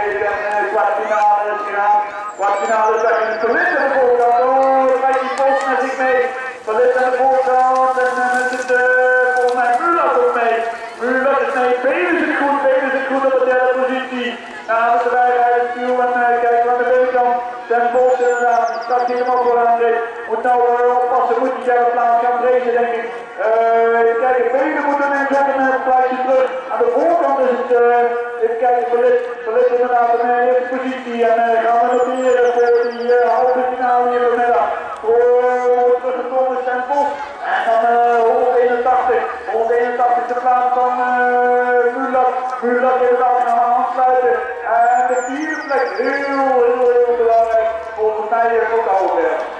En uh, kwartfinale gegaan. Kwartfinale de verlies aan de voorkant. Oh, daar die post met zich mee. Aan de voorkant en het volgens mij ook mee. Mulat is mee. Benen zit goed, benen zit goed op de derde positie. Moeten wij rijden en kijken aan de binnenkant. Ten Bos inderdaad, helemaal. Moet nou uh, oppassen, moet die derde plaats gaan racen denk ik. kijk, verlet inderdaad een eerste positie en eh, gaan we noteren voor die eh, halve finale hier vanmiddag. Voor teruggekomen zijn Bos en dan 181, 181 de plaats van eh, Mulat. Mulat inderdaad gaan we aansluiten en de vierde plek heel heel heel belangrijk volgens mij op ook alweer.